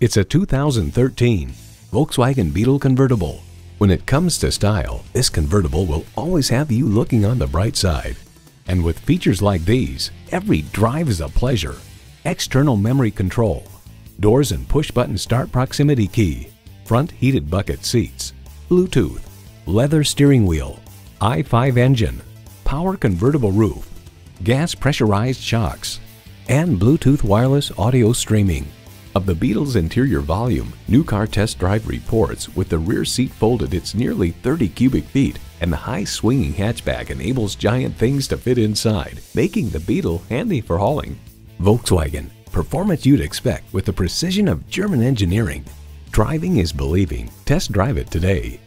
It's a 2013 Volkswagen Beetle convertible. When it comes to style, this convertible will always have you looking on the bright side. And with features like these, every drive is a pleasure. External memory control, doors and push-button start proximity key, front heated bucket seats, Bluetooth, leather steering wheel, i5 engine, power convertible roof, gas pressurized shocks, and Bluetooth wireless audio streaming. Of the Beetle's interior volume, New Car Test Drive reports with the rear seat folded it's nearly 30 cubic feet and the high swinging hatchback enables giant things to fit inside, making the Beetle handy for hauling. Volkswagen, performance you'd expect with the precision of German engineering. Driving is believing. Test drive it today.